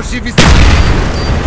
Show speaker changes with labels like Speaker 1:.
Speaker 1: Eu Pan!